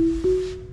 ん?